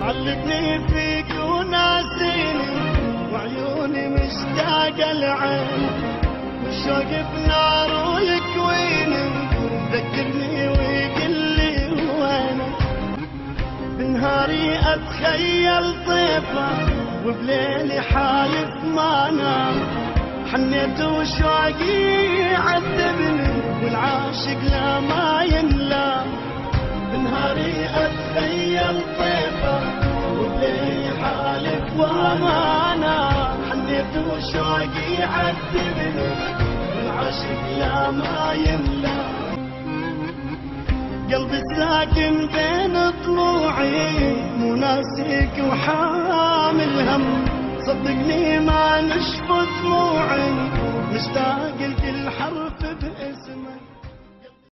خلتني فيك وناسيني وعيوني مشتاقة العين والشوق بنار ويكويني ذكرني ويقل لي وينك بنهاري أتخيل طيفة وبليلي حايف ما نام. حنيت وشوقي عذبني والعاشق لا ما نام حنيت وشوقي عذبني والعاشق لا ما ينلام قلبي ساكن بين طلوعي. مو ناسيك وحامل هم. صدقني ما نشفت دموعي